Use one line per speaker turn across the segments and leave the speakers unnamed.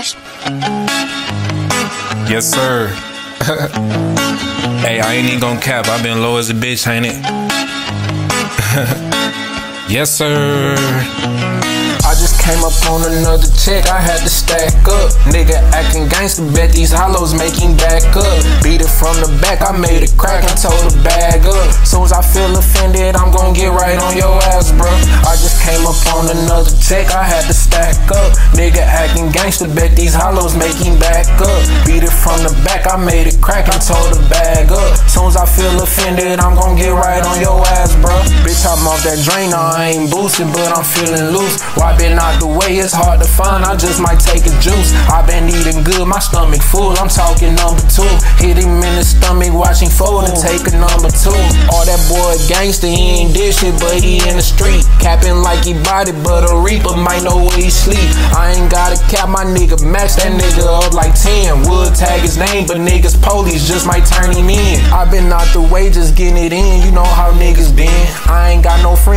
Josh.
Yes, sir. hey, I ain't even gonna cap. i been low as a bitch, ain't it? yes, sir.
I just came up on another check, I had to stack up. Nigga acting gangster, bet these hollows making back up. Beat it from the back, I made it crack and told the bag up. Soon as I feel offended, I'm gon' get right on your ass, bro. I just came up on another check, I had to stack up. Nigga acting gangster, bet these hollows making back up. Beat it from the back, I made it crack and told the bag up. Soon as I feel offended, I'm gon' get right on your ass, bro. Bitch, I'm off that drain, I ain't boosting, but I'm feeling loose. Why been out the way, it's hard to find. I just might take a juice. i been eating good, my stomach full. I'm talking number two. Hit him in the stomach, watching fold and take a number two. All that boy gangster, he ain't this shit, but he in the street. Capping like he body, but a reaper might know where he sleep. I ain't gotta cap my nigga, max that nigga up like 10. Would tag his name, but niggas police just might turn him in. i been out the way, just getting it in. You know how niggas been.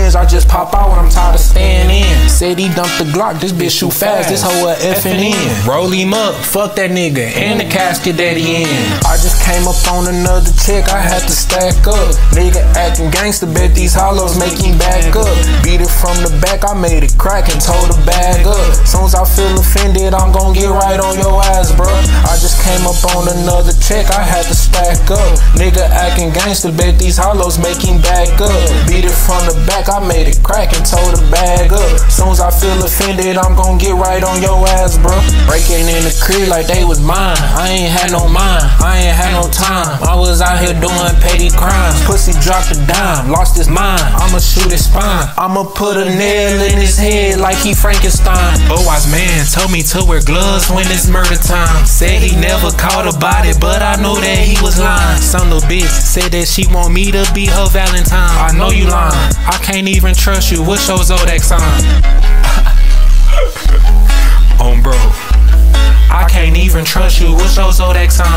Friends, I just pop out when I'm tired of staying in. Said he dumped the Glock, this bitch shoot fast, this hoe a effing in. Roll him up, fuck that nigga, and the casket that he in. I just came up on another check, I had to stack up. Nigga acting gangster, bet these hollows make him back up. Beat it from the back, I made it crack and told the bag up. Soon as I feel offended, I'm gon' get right on your ass, bro. I just came up on another check, I had to stack up. Nigga acting gangster, bet these hollows make him back up. Beat it from the back, I made it crack and told the bag up. Soon as I feel offended, I'm gon' get right on your ass, bro. Breaking in the crib like they was mine. I ain't had no mind, I ain't had no time. I was out here doing petty crimes. Pussy dropped a dime, lost his mind. I'ma shoot his spine. I'ma put a nail in his head like he Frankenstein.
Oh, wise man told me to wear gloves when it's murder time. Said he never caught a body, but I know that he was lying. Some little bitch said that she want me to be her Valentine. I know you lying. I can't even trust you. What's your zodiac sign? On bro. I can't even trust you. What's your zodiac sign?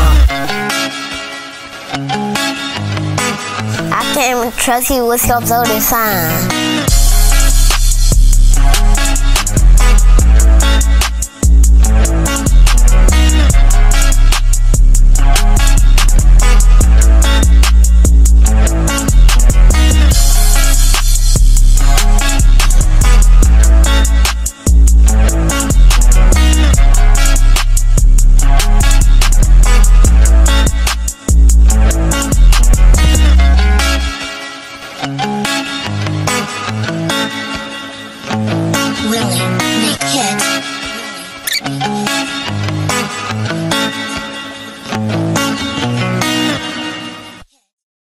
I can't even trust you. What's your zodiac sign?